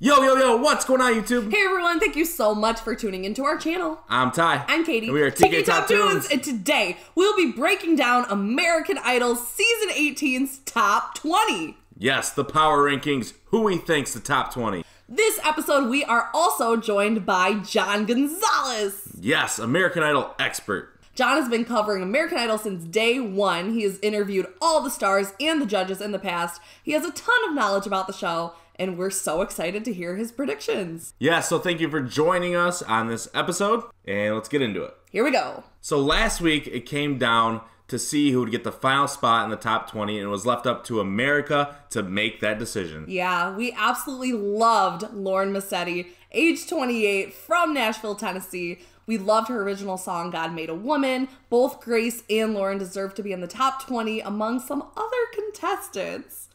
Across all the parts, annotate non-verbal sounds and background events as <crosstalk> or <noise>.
Yo, yo, yo, what's going on, YouTube? Hey everyone, thank you so much for tuning into our channel. I'm Ty. I'm Katie. And we are TK, Top Tunes. And today we'll be breaking down American Idol Season 18's Top 20. Yes, the power rankings. Who we think's the top 20? This episode, we are also joined by John Gonzalez. Yes, American Idol expert. John has been covering American Idol since day one. He has interviewed all the stars and the judges in the past. He has a ton of knowledge about the show, and we're so excited to hear his predictions. Yeah, so thank you for joining us on this episode, and let's get into it. Here we go. So last week, it came down to see who would get the final spot in the top 20, and it was left up to America to make that decision. Yeah, we absolutely loved Lauren Mascitti, age 28, from Nashville, Tennessee. We loved her original song, God Made a Woman. Both Grace and Lauren deserve to be in the top 20 among some other contestants.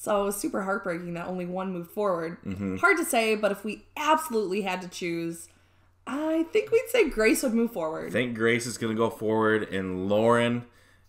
So it was super heartbreaking that only one moved forward. Mm-hmm. Hard to say, but if we absolutely had to choose, I think we'd say Grace would move forward. I forward. think Grace is going to go forward, and Lauren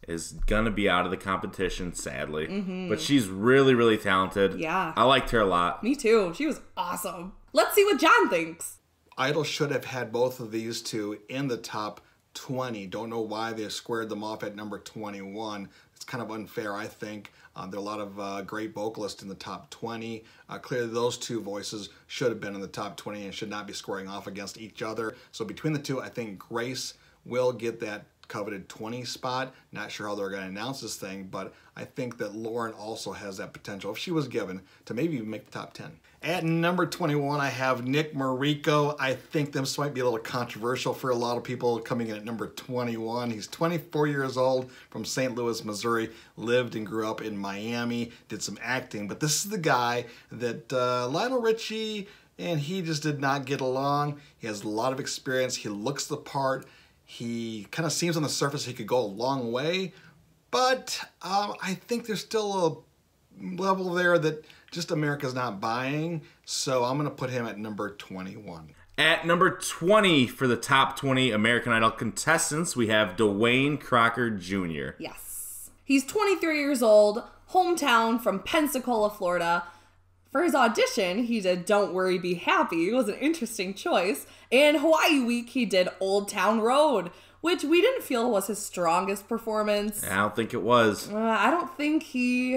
is going to be out of the competition, sadly. Mm-hmm. But she's really, really talented. Yeah. I liked her a lot. Me too. She was awesome. Let's see what John thinks. Idol should have had both of these two in the top 20. Don't know why they squared them off at number 21. It's kind of unfair, I think. Um, there are a lot of uh, great vocalists in the top 20. Uh, clearly, those two voices should have been in the top 20 and should not be scoring off against each other. So, between the two, I think Grace will get that coveted 20 spot. Not sure how they're going to announce this thing, but I think that Lauren also has that potential, if she was given, to maybe even make the top 10. At number 21, I have Nick Merico. I think this might be a little controversial for a lot of people coming in at number 21. He's 24 years old from St. Louis, Missouri, lived and grew up in Miami, did some acting, but this is the guy that uh, Lionel Richie and he just did not get along. He has a lot of experience, he looks the part. He kind of seems on the surface he could go a long way, but um, I think there's still a level there that just America's not buying. So I'm going to put him at number 21. At number 20 for the top 20 American Idol contestants, we have DeWayne Crocker Jr. Yes. He's 23 years old, hometown from Pensacola, Florida. For his audition, he did Don't Worry, Be Happy. It was an interesting choice. And Hawaii Week, he did Old Town Road, which we didn't feel was his strongest performance. I don't think it was. Uh, I don't think he.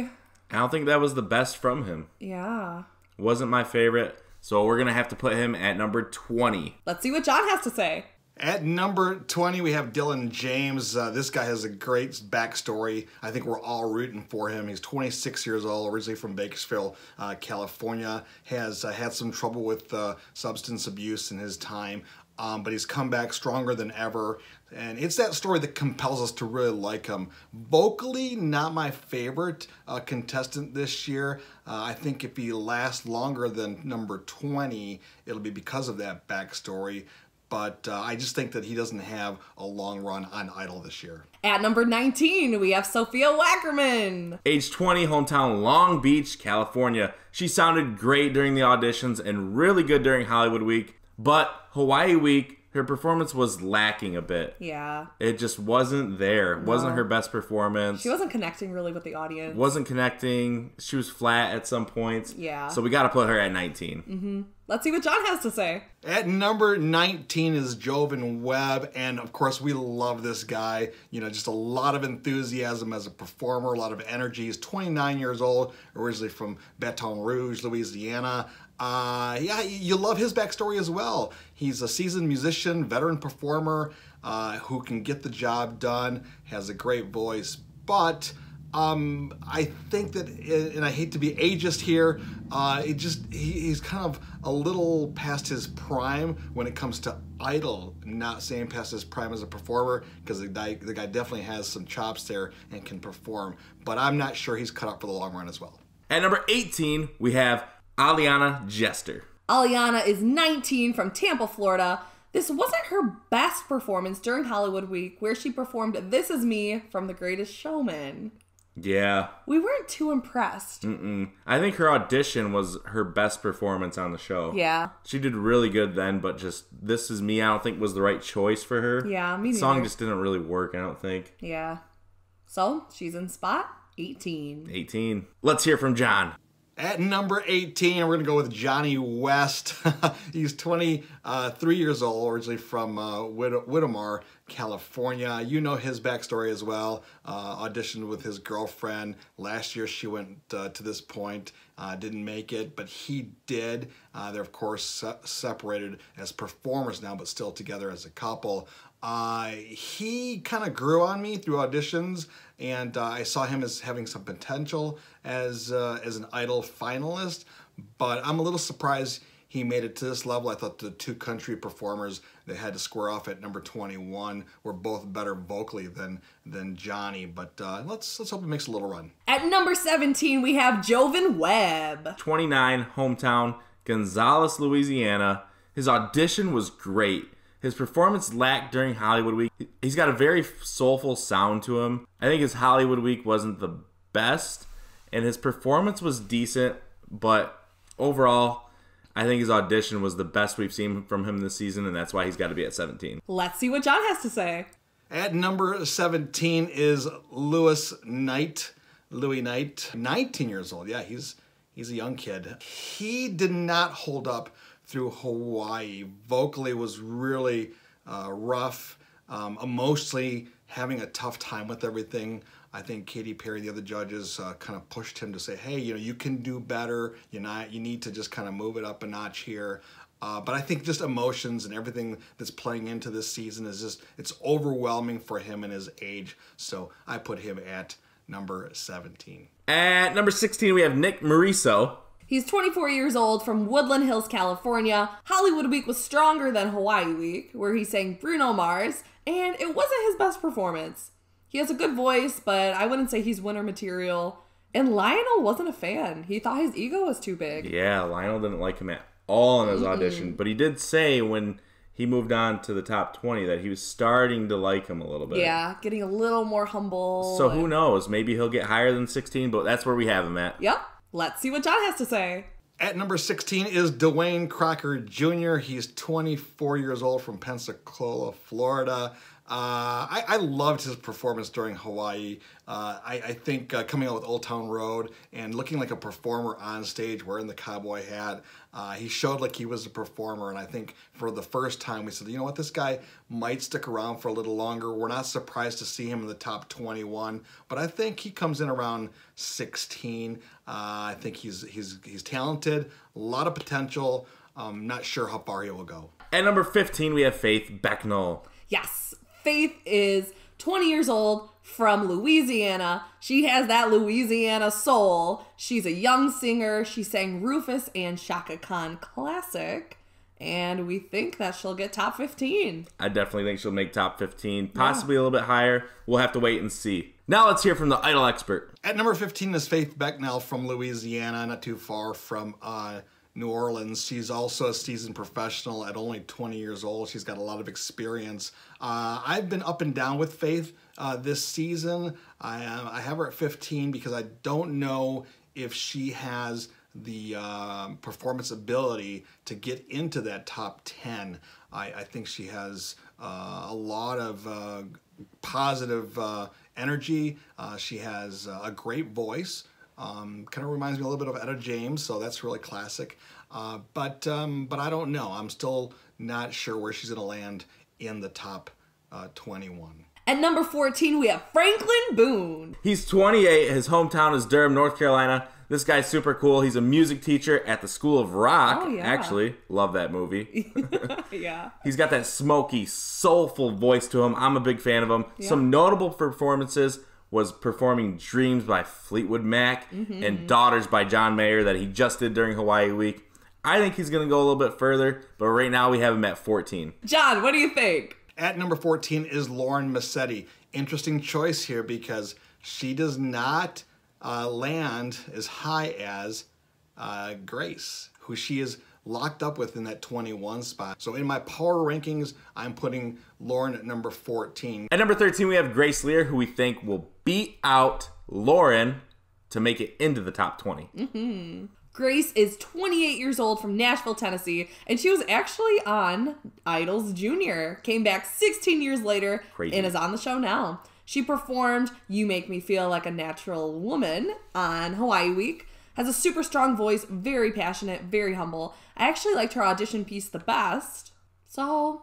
I don't think that was the best from him. Yeah. Wasn't my favorite. So we're going to have to put him at number 20. Let's see what John has to say. At number 20, we have Dillon James. Uh, this guy has a great backstory. I think we're all rooting for him. He's 26 years old, originally from Bakersfield, uh, California. Has uh, had some trouble with uh, substance abuse in his time, um, but he's come back stronger than ever. And it's that story that compels us to really like him. Vocally, not my favorite uh, contestant this year. Uh, I think if he lasts longer than number 20, it'll be because of that backstory but uh, I just think that he doesn't have a long run on Idol this year. At number 19, we have Sophia Wackerman. Age 20, hometown Long Beach, California. She sounded great during the auditions and really good during Hollywood Week, but Hawaii Week, her performance was lacking a bit. Yeah. It just wasn't there. It wasn't her best performance. She wasn't connecting really with the audience. wasn't connecting. She was flat at some points. Yeah. So we got to put her at 19. Let's see what John has to say. At number 19 is Jovin Webb, and of course, we love this guy. You know, just a lot of enthusiasm as a performer, a lot of energy. He's 29 years old, originally from Baton Rouge, Louisiana. Uh, yeah, you love his backstory as well. He's a seasoned musician, veteran performer uh, who can get the job done, has a great voice, but um, I think that, and I hate to be ageist here, uh, it just he, he's kind of a little past his prime when it comes to Idol. Not saying past his prime as a performer, because the guy, the guy definitely has some chops there and can perform. But I'm not sure he's cut out for the long run as well. At number 18, we have Aliana Jester. Aliana is 19 from Tampa, Florida. This wasn't her best performance during Hollywood Week, where she performed This Is Me from The Greatest Showman. Yeah. We weren't too impressed. Mm-mm. I think her audition was her best performance on the show. Yeah. She did really good then, but just This Is Me, I don't think was the right choice for her. Yeah, me The song just didn't really work, I don't think. Yeah. So she's in spot 18. 18. Let's hear from John. At number 18, we're going to go with Jonny West. <laughs> He's 23 years old, originally from uh, Whitt- Whittemore, California. You know his backstory as well. Uh, auditioned with his girlfriend. Last year, she went uh, to this point, uh, didn't make it, but he did. Uh, they're, of course, se- separated as performers now, but still together as a couple. Uh, he kind of grew on me through auditions, and uh, I saw him as having some potential as as an Idol finalist. But I'm a little surprised he made it to this level. I thought the two country performers that had to square off at number 21 were both better vocally than than Jonny. But uh, let's let's hope he makes a little run. At number 17, we have Jovin Webb. 29, hometown, Gonzales, Louisiana. His audition was great. His performance lacked during Hollywood Week. He's got a very soulful sound to him. I think his Hollywood Week wasn't the best, and his performance was decent, but overall, I think his audition was the best we've seen from him this season, and that's why he's got to be at 17. Let's see what John has to say. At number 17 is Louis Knight. Louis Knight, 19 years old. Yeah, he's he's a young kid. He did not hold up through Hawaii. Vocally was really uh, rough. Um, emotionally having a tough time with everything. I think Katy Perry, the other judges, uh, kind of pushed him to say, "Hey, you know, you can do better. You not, you need to just kind of move it up a notch here." Uh, but I think just emotions and everything that's playing into this season is just it's overwhelming for him and his age. So I put him at number 17. At number 16, we have Nick Merico. He's 24 years old from Woodland Hills, California. Hollywood Week was stronger than Hawaii Week, where he sang Bruno Mars, and it wasn't his best performance. He has a good voice, but I wouldn't say he's winner material. And Lionel wasn't a fan. He thought his ego was too big. Yeah, Lionel didn't like him at all in his audition, but he did say when he moved on to the top 20 that he was starting to like him a little bit. Yeah, getting a little more humble. So who knows? Maybe he'll get higher than 16, but that's where we have him at. Yep. Let's see what John has to say. At number 16 is DeWayne Crocker Jr. He's 24 years old from Pensacola, Florida. Uh, I, I, loved his performance during Hawaii. Uh, I, I, think uh, coming out with Old Town Road and looking like a performer on stage wearing the cowboy hat, uh, he showed like he was a performer. And I think for the first time, we said, you know what, this guy might stick around for a little longer. We're not surprised to see him in the top 21, but I think he comes in around 16. Uh, I think he's, he's, he's talented, a lot of potential. I'm not sure how far he will go. At number 15, we have Faith Becnel. Yes, Faith is 20 years old from Louisiana. She has that Louisiana soul. She's a young singer. She sang Rufus and Chaka Khan classic. And we think that she'll get top 15. I definitely think she'll make top 15, possibly yeah. a little bit higher. We'll have to wait and see. Now let's hear from the idol expert. At number 15 is Faith Becnel from Louisiana, not too far from uh, New Orleans. She's also a seasoned professional at only 20 years old. She's got a lot of experience. Uh, I've been up and down with Faith uh, this season. I, uh, I have her at 15 because I don't know if she has the uh, performance ability to get into that top 10. I, I think she has uh, a lot of uh, positive energy. she has a great voice. Um, kind of reminds me a little bit of Etta James, so that's really classic. Uh, but um, but I don't know. I'm still not sure where she's going to land in the top uh, 21. At number 14, we have Franklin Boone. He's 28. His hometown is Durham, North Carolina. This guy's super cool. He's a music teacher at the School of Rock. Oh, yeah. Actually, love that movie. <laughs> <laughs> yeah. He's got that smoky, soulful voice to him. I'm a big fan of him. Yeah. Some notable performances was performing Dreams by Fleetwood Mac mm-hmm. and Daughters by John Mayer that he just did during Hawaii Week. I think he's going to go a little bit further, but right now we have him at 14. John, what do you think? At number 14 is Lauren Mascitti. Interesting choice here because she does not uh, land as high as uh, Grace, who she is locked up with in that 21 spot. So in my power rankings, I'm putting Lauren at number 14. At number 13, we have Grace Leer, who we think will beat out Lauren to make it into the top 20. Mm-hmm. Grace is 28 years old from Nashville, Tennessee, and she was actually on Idols Junior. Came back 16 years later Crazy. and is on the show now. She performed You Make Me Feel Like a Natural Woman on Hawaii Week. Has a super strong voice, very passionate, very humble. I actually liked her audition piece the best. So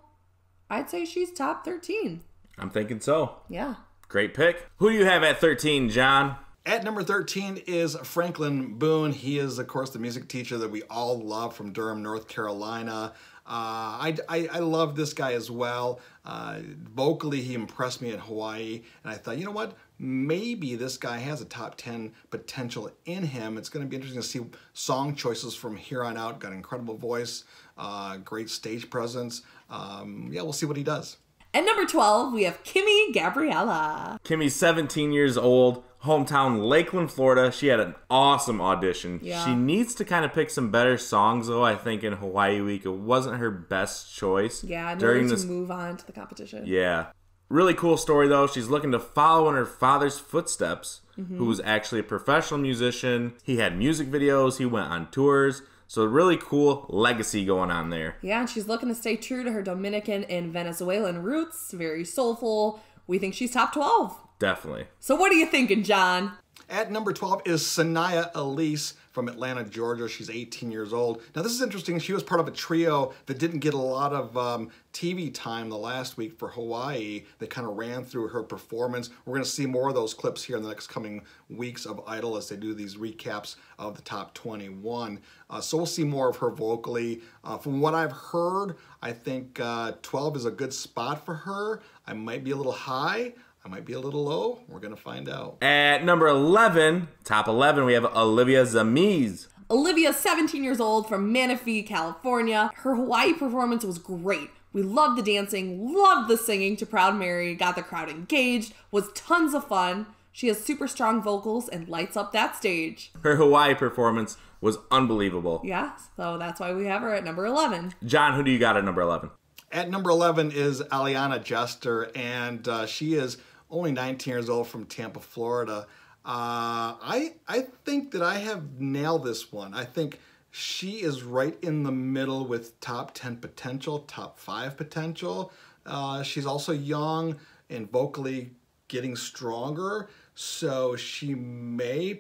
I'd say she's top 13. I'm thinking so. Yeah. Great pick. Who do you have at 13, John? At number 13 is Franklin Boone. He is, of course, the music teacher that we all love from Durham, North Carolina. Uh, I, I, I, love this guy as well. Uh, vocally, he impressed me in Hawaii, and I thought, you know what? Maybe this guy has a top 10 potential in him. It's going to be interesting to see song choices from here on out. Got an incredible voice, uh, great stage presence. Um, yeah, we'll see what he does. At number 12, we have Kimmy Gabriela. Kimmy's 17 years old, hometown Lakeland, Florida. She had an awesome audition. Yeah. She needs to kind of pick some better songs, though. I think in Hawaii Week, it wasn't her best choice. Yeah, in during order this. to move on to the competition. Yeah. Really cool story, though. She's looking to follow in her father's footsteps, Mm-hmm. who was actually a professional musician. He had music videos, he went on tours. So, really cool legacy going on there. Yeah, and she's looking to stay true to her Dominican and Venezuelan roots. Very soulful. We think she's top 12. Definitely. So what are you thinking, John? At number 12 is Cyniah Elise from Atlanta, Georgia. She's 18 years old. Now, this is interesting. She was part of a trio that didn't get a lot of um, TV time the last week for Hawaii. They kind of ran through her performance. We're going to see more of those clips here in the next coming weeks of Idol as they do these recaps of the top 21. Uh, so we'll see more of her vocally. Uh, from what I've heard, I think uh, 12 is a good spot for her. I might be a little high. I might be a little low. We're going to find out. At number 11, top 11, we have Olivia Ximines. Olivia, 17 years old from Manistee, California. Her Hawaii performance was great. We loved the dancing, loved the singing to Proud Mary, got the crowd engaged, was tons of fun. She has super strong vocals and lights up that stage. Her Hawaii performance was unbelievable. Yeah, so that's why we have her at number 11. John, who do you got at number 11? At number 11 is Aliana Jester, and uh, she is only 19 years old from Tampa, Florida. Uh, I I think that I have nailed this one. I think she is right in the middle with top 10 potential, top 5 potential. Uh, she's also young and vocally getting stronger, so she may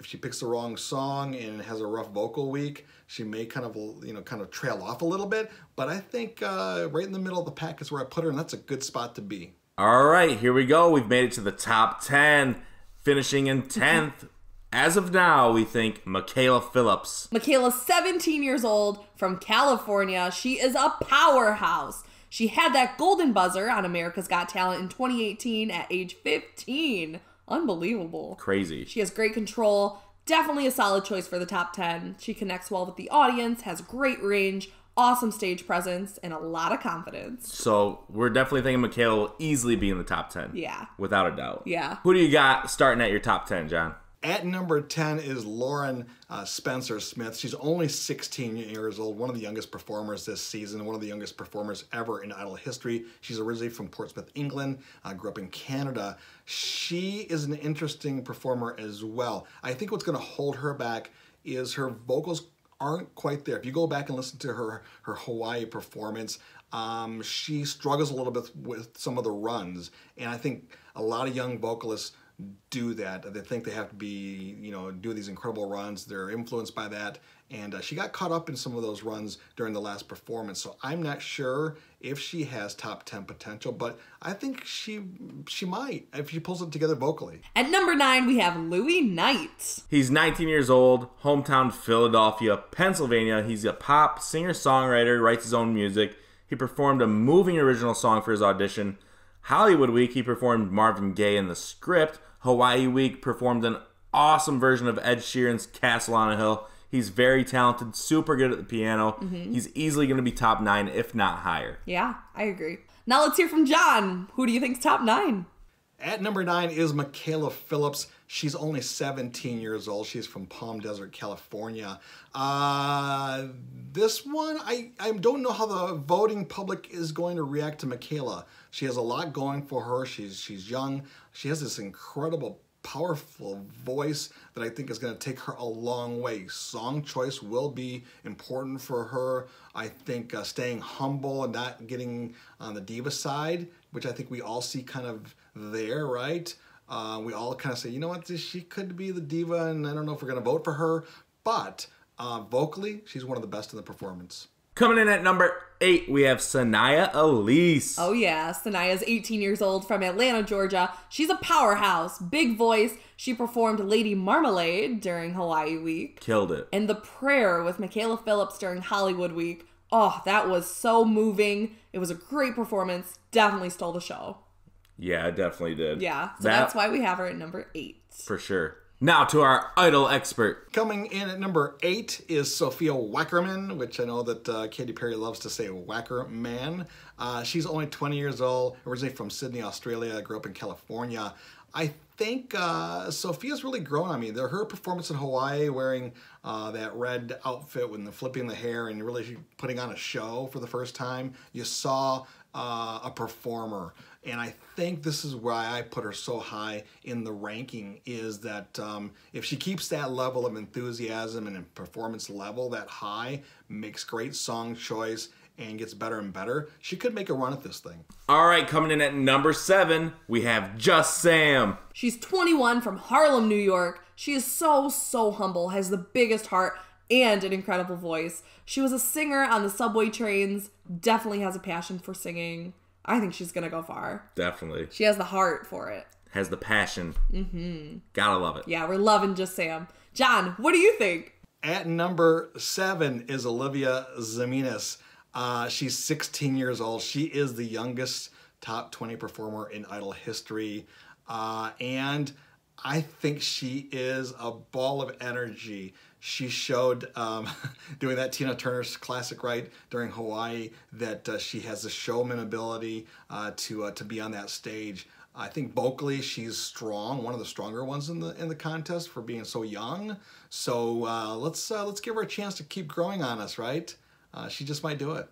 if she picks the wrong song and has a rough vocal week, she may kind of you know kind of trail off a little bit. But I think uh, right in the middle of the pack is where I put her, and that's a good spot to be. All right, here we go. We've made it to the top 10, finishing in 10th. As of now, we think Makayla Phillips. Makayla's 17 years old from California. She is a powerhouse. She had that golden buzzer on America's Got Talent in 2018 at age 15. Unbelievable. Crazy. She has great control. Definitely a solid choice for the top 10. She connects well with the audience, has great range, awesome stage presence, and a lot of confidence. So we're definitely thinking Makayla will easily be in the top 10. Yeah. Without a doubt. Yeah. Who do you got starting at your top 10, John? At number 10 is Lauren uh, Spencer Smith. She's only 16 years old, one of the youngest performers this season, one of the youngest performers ever in Idol history. She's originally from Portsmouth, England, uh, grew up in Canada. She is an interesting performer as well. I think what's going to hold her back is her vocals aren't quite there. If you go back and listen to her her Hawaii performance, um, she struggles a little bit with some of the runs, and I think a lot of young vocalists do that. They think they have to be, you know, do these incredible runs. They're influenced by that. And uh, she got caught up in some of those runs during the last performance. So I'm not sure if she has top 10 potential, but I think she she might if she pulls it together vocally. At number 9, we have Louis Knight. He's 19 years old, hometown Philadelphia, Pennsylvania. He's a pop singer songwriter, writes his own music. He performed a moving original song for his audition. Hollywood Week, he performed Marvin Gaye in the script. Hawaii Week performed an awesome version of Ed Sheeran's Castle on a Hill. He's very talented, super good at the piano. Mm-hmm. He's easily going to be top nine, if not higher. Yeah, I agree. Now let's hear from John. Who do you think's top 9? At number nine is Makayla Phillips. She's only 17 years old. She's from Palm Desert, California. Uh, this one, I, I don't know how the voting public is going to react to Makayla. She has a lot going for her. She's she's young. She has this incredible, powerful voice that I think is going to take her a long way. Song choice will be important for her. I think uh, staying humble and not getting on the diva side, which I think we all see kind of there, right? Uh, we all kind of say, you know what, this, she could be the diva, and I don't know if we're going to vote for her. But uh, vocally, she's one of the best in the performance. Coming in at number eight, we have Cyniah Elise. Oh yeah, Cyniah's 18 years old from Atlanta, Georgia. She's a powerhouse, big voice. She performed Lady Marmalade during Hawaii Week Killed it. and The Prayer with Makayla Phillips during Hollywood Week. Oh, that was so moving. It was a great performance. Definitely stole the show. Yeah, it definitely did. Yeah, so That- that's why we have her at number eight. For sure. Now to our idol expert. Coming in at number eight is Sophia Wackerman, which I know that uh, Katy Perry loves to say Wackerman. Uh, she's only 20 years old, originally from Sydney, Australia, grew up in California. I think uh, Sophia's really grown on me. There, her performance in Hawaii, wearing uh, that red outfit with the flipping the hair and really putting on a show for the first time, you saw uh, a performer. And I think this is why I put her so high in the ranking is that um, if she keeps that level of enthusiasm and performance level that high, makes great song choice, and gets better and better, she could make a run at this thing. All right, coming in at number seven, we have Just Sam. She's 21 from Harlem, New York. She is so, so humble, has the biggest heart, and an incredible voice. She was a singer on the subway trains, definitely has a passion for singing. I think she's gonna go far. Definitely. She has the heart for it. Has the passion. Mm-hmm. Gotta love it. Yeah, we're loving Just Sam. John, what do you think? At number seven is Olivia Ximines. Uh, she's 16 years old. She is the youngest top 20 performer in Idol history. Uh, and I think she is a ball of energy. She showed um, <laughs> doing that Tina Turner's classic right during Hawaii that uh, she has the showman ability uh, to uh, to be on that stage. I think vocally she's strong, one of the stronger ones in the in the contest for being so young. So uh, let's uh, let's give her a chance to keep growing on us, right? Uh, she just might do it.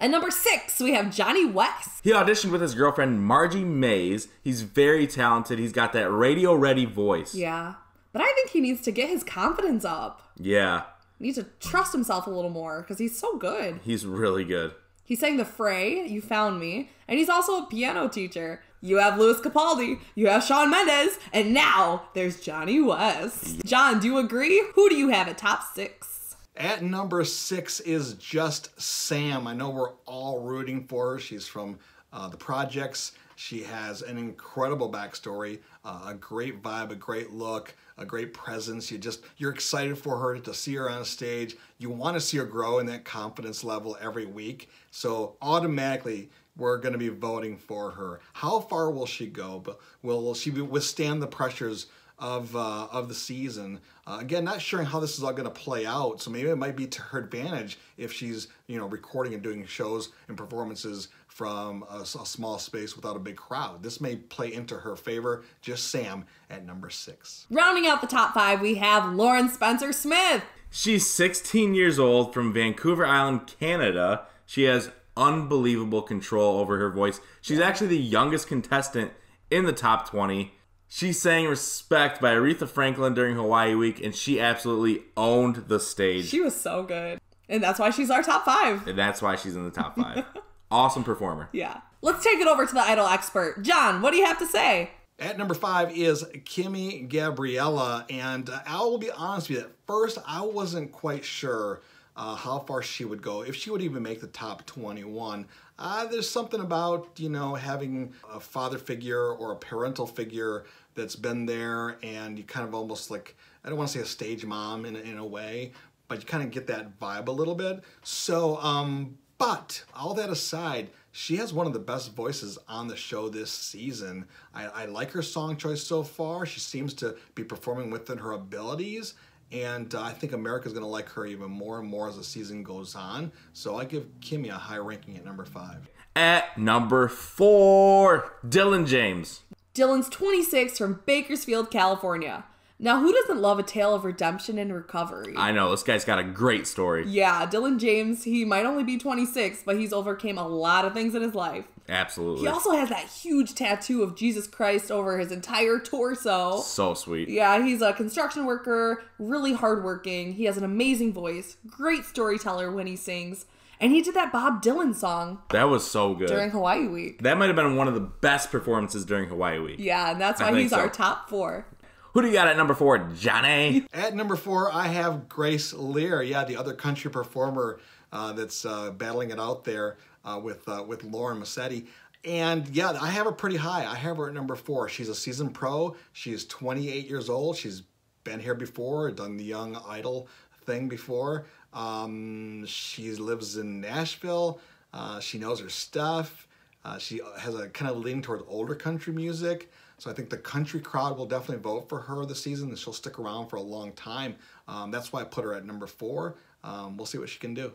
At number six, we have Jonny West. He auditioned with his girlfriend Margie Mays. He's very talented. He's got that radio ready voice. Yeah, but I think he needs to get his confidence up. Yeah, He needs to trust himself a little more because he's so good. he's really good. He sang The Fray, You Found Me, and he's also a piano teacher. You have Lewis Capaldi, you have Shawn Mendes, and now there's Jonny West. John, do you agree? Who do you have at top six? At number six is just Sam. I know we're all rooting for her. She's from uh, the projects. She has an incredible backstory, uh, a great vibe, a great look, a great presence. You just you're excited for her to see her on stage. You want to see her grow in that confidence level every week. So automatically we're going to be voting for her. How far will she go? But will she withstand the pressures of uh, of the season. Uh, again, not sure how this is all going to play out. So maybe it might be to her advantage if she's you know recording and doing shows and performances from a small space without a big crowd. This may play into her favor. Just Sam at number six. Rounding out the top five, we have Lauren Spencer Smith. She's 16 years old from Vancouver Island, Canada. She has unbelievable control over her voice. She's actually the youngest contestant in the top 20. She sang Respect by Aretha Franklin during Hawaii Week, and she absolutely owned the stage. She was so good. And that's why she's our top five. and that's why she's in the top five. <laughs> awesome performer. Yeah. Let's take it over to the idol expert. John, what do you have to say? At number five is Kimmy Gabriela, and uh, I will be honest with you. At first, I wasn't quite sure uh, how far she would go, if she would even make the top 21. Uh, there's something about you know having a father figure or a parental figure that's been there, and you kind of almost like I don't want to say a stage mom in a, in a way, but you kind of get that vibe a little bit. So, um, but all that aside, she has one of the best voices on the show this season. I, I like her song choice so far. She seems to be performing within her abilities. And uh, I think America's going to like her even more and more as the season goes on. So I give Kimmy a high ranking at number five. At number four, Dillon James. Dillon's 26 from Bakersfield, California. Now, who doesn't love a tale of redemption and recovery? I know, this guy's got a great story. yeah, Dillon James, he might only be 26, but he's overcame a lot of things in his life. Absolutely. He also has that huge tattoo of Jesus Christ over his entire torso. so sweet. Yeah, he's a construction worker, really hardworking. He has an amazing voice, great storyteller when he sings. And he did that Bob Dylan song That was so good. during Hawaii Week. that might have been one of the best performances during Hawaii Week. Yeah, and that's why he's so. our top four. Who do you got at number four, Johnny? At number four, I have Grace Leer. Yeah, the other country performer uh, that's uh, battling it out there uh, with uh, with Lauren Mascitti. And yeah, I have her pretty high. I have her at number four. She's a seasoned pro. She's 28 years old. She's been here before, done the Young Idol thing before. Um, she lives in Nashville. Uh, she knows her stuff. Uh, she has a kind of leaning towards older country music. So I think the country crowd will definitely vote for her this season, and she'll stick around for a long time. Um, that's why I put her at number four. Um, we'll see what she can do.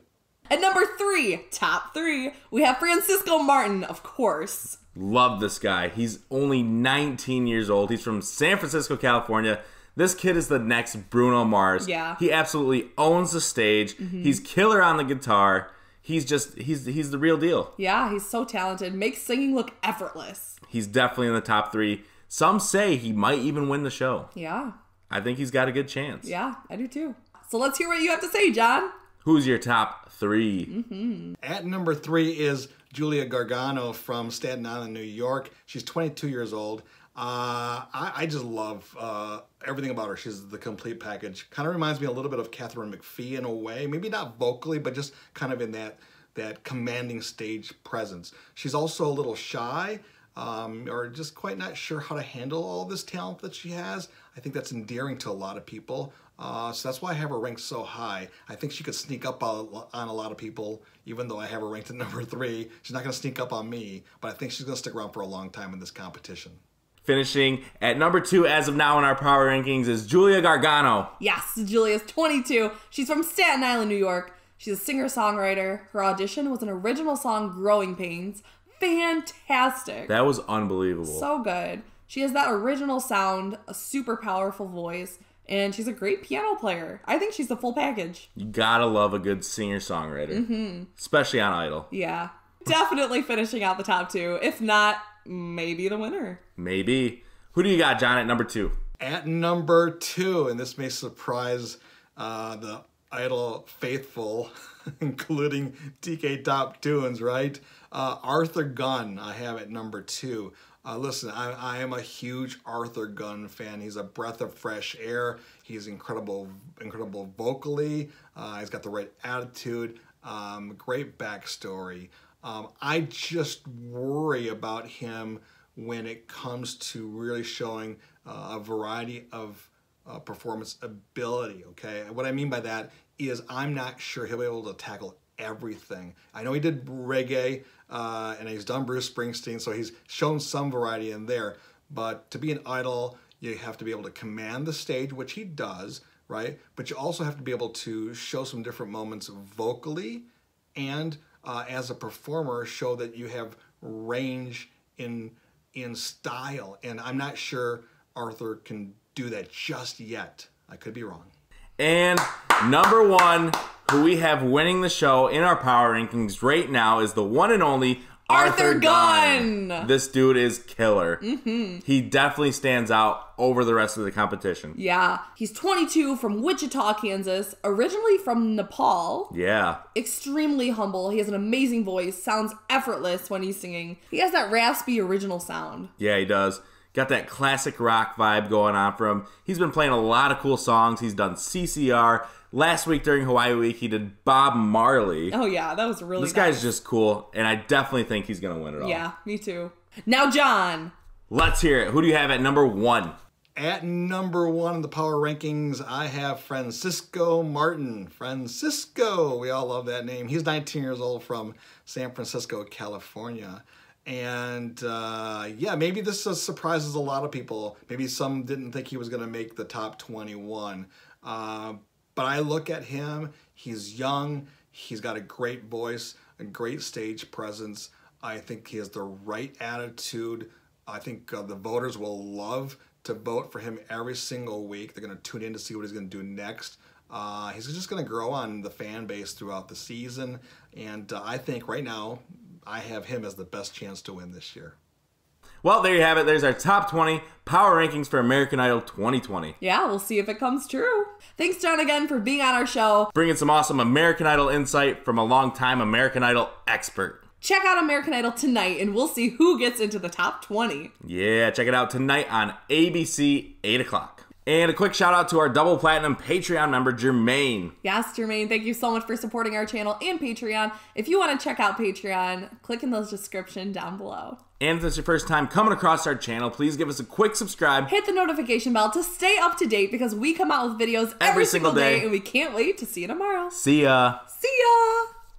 At number three, top three, we have Francisco Martin, of course. Love this guy. He's only 19 years old. He's from San Francisco, California. This kid is the next Bruno Mars. Yeah. He absolutely owns the stage. Mm-hmm. He's killer on the guitar. He's just he's he's the real deal. Yeah, he's so talented, makes singing look effortless. He's definitely in the top 3. Some say he might even win the show. Yeah, I think he's got a good chance. yeah, I do too. So let's hear what you have to say, John. Who's your top 3? Mm-hmm. At number three is Julia Gargano from Staten Island, New York. She's 22 years old. Uh, I, I just love uh, everything about her. She's the complete package. Kind of reminds me a little bit of Katharine McPhee in a way. Maybe not vocally, but just kind of in that that commanding stage presence. She's also a little shy, um, or just quite not sure how to handle all this talent that she has. I think that's endearing to a lot of people. Uh, so that's why I have her ranked so high. I think she could sneak up on, on a lot of people, even though I have her ranked at <laughs> number three. She's not going to sneak up on me, but I think she's going to stick around for a long time in this competition. Finishing at number 2 as of now in our power rankings is Julia Gargano. Yes, Julia's 22. She's from Staten Island, New York. She's a singer songwriter. Her audition was an original song, Growing Pains. Fantastic. That was unbelievable. so good. She has that original sound, a super powerful voice, and she's a great piano player. I think she's the full package. You gotta love a good singer songwriter, mm-hmm. especially on Idol. Yeah. Definitely finishing out the top two. If not, maybe the winner. Maybe. Who do you got, John, at number two? At number two, and this may surprise uh, the Idol faithful, <laughs> including TK Top Tunes, right? Uh, Arthur Gunn, I have at number two. Uh, listen, I, I am a huge Arthur Gunn fan. He's a breath of fresh air. He's incredible, incredible vocally. Uh, he's got the right attitude. Um, great backstory. Um, I just worry about him when it comes to really showing uh, a variety of uh, performance ability. Okay, what I mean by that is I'm not sure he'll be able to tackle everything. I know he did reggae uh, and he's done Bruce Springsteen, so he's shown some variety in there. But to be an idol, you have to be able to command the stage, which he does, right? But you also have to be able to show some different moments vocally and uh, as a performer show that you have range in in style. And i'm not sure arthur can do that just yet. I could be wrong. And number one, who we have winning the show in our power rankings right now is the one and only Arthur, Gunn. Gunn. This dude is killer. Mm-hmm. He definitely stands out over the rest of the competition. Yeah. He's 22 from Wichita, Kansas, originally from Nepal. Yeah. Extremely humble. He has an amazing voice, sounds effortless when he's singing. He has that raspy original sound. Yeah, he does. Got that classic rock vibe going on for him. He's been playing a lot of cool songs. He's done CCR. Last week during Hawaii Week, he did Bob Marley. Oh, yeah, that was really This nice. guy's just cool, and I definitely think he's going to win it all. Yeah, me too. Now, John. Let's hear it. Who do you have at number one? At number one in the power rankings, I have Francisco Martin. Francisco, we all love that name. He's 19 years old from San Francisco, California. And uh, yeah, maybe this surprises a lot of people. Maybe some didn't think he was going to make the top 21. Uh, but I look at him, he's young, he's got a great voice, a great stage presence. I think he has the right attitude. I think uh, the voters will love to vote for him every single week. They're going to tune in to see what he's going to do next. Uh, he's just going to grow on the fan base throughout the season. And uh, I think right now, I have him as the best chance to win this year. Well, there you have it. There's our top 20 power rankings for American Idol 2020. Yeah, we'll see if it comes true. Thanks, John, again for being on our show. Bringing some awesome American Idol insight from a long-time American Idol expert. Check out American Idol tonight, and we'll see who gets into the top 20. Yeah, check it out tonight on ABC, 8 o'clock. And a quick shout out to our double platinum Patreon member, Jermaine. Yes, Jermaine, thank you so much for supporting our channel and Patreon. If you want to check out Patreon, click in the description down below. And if this is your first time coming across our channel, please give us a quick subscribe. Hit the notification bell to stay up to date because we come out with videos every, Every single day. and we can't wait to see you tomorrow. See ya. See ya!